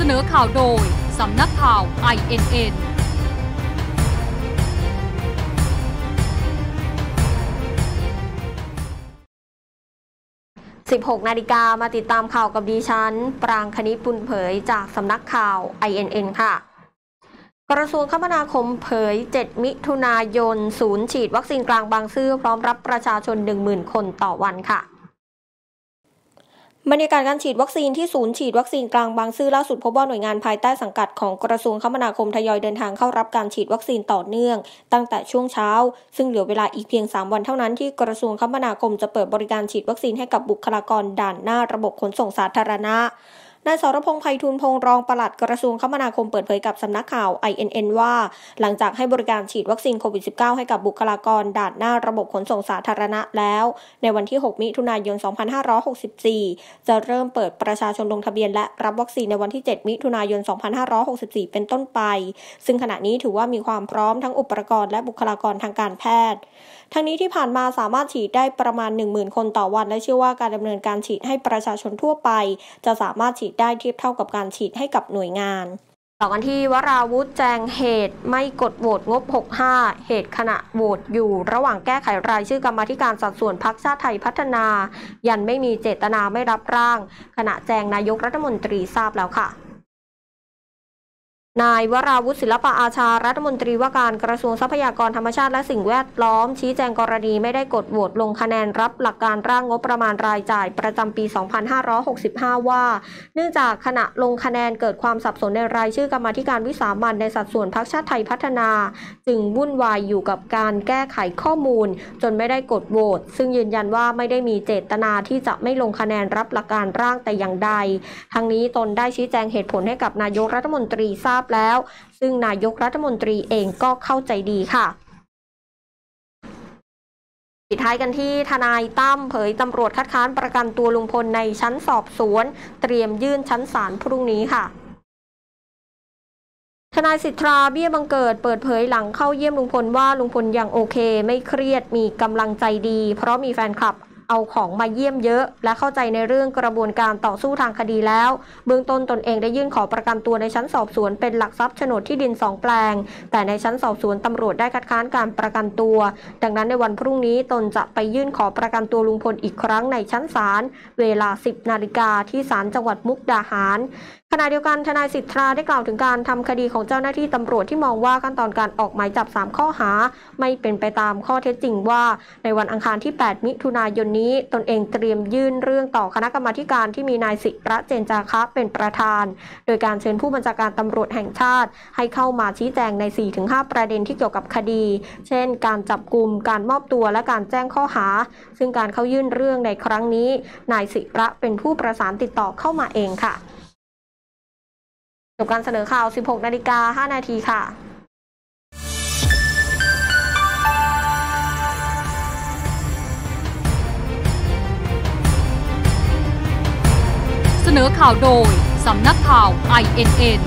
เสนอข่าวโดย สำนักข่าว INN 16 นาฬิกามาติดตามข่าวกับดิฉัน ปรางคณิปุนเผยจากสำนักข่าว INN ค่ะ กระทรวงคมนาคมเผย 7 มิถุนายน ศูนย์ฉีดวัคซีนกลางบางซื่อพร้อมรับประชาชน 10,000 คนต่อวันค่ะ บรรยากาศการฉีดวัคซีนที่ศูนย์ฉีดวัคซีนกลางบางซื่อล่าสุดพบว่าหน่วยงานภายใต้สังกัดของกระทรวงคมนาคมทยอยเดินทางเข้ารับการฉีดวัคซีนต่อเนื่อง ตั้งแต่ช่วงเช้า ซึ่งเหลือเวลาอีกเพียง 3 วันเท่านั้นที่กระทรวงคมนาคมจะเปิดบริการฉีดวัคซีนให้กับบุคลากรด่านหน้าระบบขนส่งสาธารณะ นายสรพงษ์ไพฑูรย์พงษ์รองปลัดกระทรวงคมนาคมเปิดเผยกับสำนักข่าว INN ว่า หลังจากให้บริการฉีดวัคซีนโควิด -19 ให้กับบุคลากรด่านหน้าระบบขนส่งสาธารณะแล้ว ในวันที่ 6 มิถุนายน 2564 จะเริ่มเปิดประชาชนลงทะเบียนและรับวัคซีนในวันที่ 7 มิถุนายน 2564 เป็นต้นไป ซึ่งขณะนี้ถือว่ามีความพร้อมทั้งอุปกรณ์และบุคลากรทางการแพทย์ ทั้งนี้ที่ผ่านมาสามารถฉีดได้ประมาณ 10,000 คนต่อวัน และเชื่อว่าการดำเนินการฉีดให้ประชาชนทั่วไป จะสามารถฉีดได้เทียบเท่ากับการฉีดให้กับหน่วยงานต่อกันที่วราวุธแจงเหตุไม่กดโหวตงบ 65 เหตุขณะโหวตอยู่ระหว่างแก้ไขรายชื่อกรรมธิการสัดส่วนพักชาติไทยพัฒนา ยันไม่มีเจตนาไม่รับร่าง ขณะแจงนายกรัฐมนตรีทราบแล้วค่ะ นายวราวุฒิศิลปะอาชารัฐมนตรีว่าการกระทรวงทรัพยากรธรรมชาติและสิ่งแวดล้อม ชี้แจงกรณีไม่ได้กดโหวตลงคะแนนรับหลักการร่างงบประมาณรายจ่ายประจำปี 2565 ว่า เนื่องจากขณะลงคะแนนเกิดความสับสนในรายชื่อกรรมธิการวิสามันในสัดส่วนพรรคชาติไทยพัฒนา จึงวุ่นวายอยู่กับการแก้ไขข้อมูล จนไม่ได้กดโหวตซึ่งยืนยันว่าไม่ได้มีเจตนาที่จะไม่ลงคะแนนรับหลักการร่างแต่อย่างใด ทั้งนี้ตนได้ชี้แจงเหตุผลให้กับนายกรัฐมนตรีทราบแล้ว ซึ่งนายกรัฐมนตรีเองก็เข้าใจดีค่ะปิดท้ายกันที่ทนายตั้มเผยตำรวจคัดค้านประกันตัวลุงพลในชั้นสอบสวน เตรียมยื่นชั้นศาลพรุ่งนี้ค่ะทนายสิทธาเบี้ยบังเกิดเปิดเผยหลังเข้าเยี่ยมลุงพลว่าลุงพลยังโอเค ไม่เครียดมีกำลังใจดี เพราะมีแฟนคลับ เอาของมาเยี่ยมเยอะ และเข้าใจในเรื่องกระบวนการต่อสู้ทางคดีแล้ว เบื้องต้นตนเองได้ยื่นขอประกันตัวในชั้นสอบสวนเป็นหลักทรัพย์โฉนดที่ดินสองแปลง แต่ในชั้นสอบสวนตำรวจได้คัดค้านการประกันตัว ดังนั้นในวันพรุ่งนี้ตนจะไปยื่นขอประกันตัวลุงพลอีกครั้งในชั้นศาลเวลา 10 นาฬิกาที่ศาลจังหวัดมุกดาหารขณะเดียวกันทนายสิทธาได้กล่าวถึงการทำคดีของเจ้าหน้าที่ตำรวจที่มองว่าขั้นตอนการออกหมายจับ 3 ข้อหา ไม่เป็นไปตามข้อเท็จจริงว่า ในวันอังคารที่ 8 มิถุนายนนี้ ตนเองเตรียมยื่นเรื่องต่อคณะกรรมาการที่มีนายสิระเจนจาคะเป็นประธาน โดยการเชิญผู้บัญชาการตำรวจแห่งชาติ ให้เข้ามาชี้แจงใน 4-5 ประเด็นที่เกี่ยวกับคดี เช่น การจับกลุ่มการมอบตัวและการแจ้งข้อหา ซึ่งการเข้ายื่นเรื่องในครั้งนี้ นายสิระเป็นผู้ประสานติดต่อเข้ามาเองค่ะ จบการเสนอข่าว 16 นาฬิกา 5 นาทีค่ะเสนอข่าวโดย สำนักข่าว INN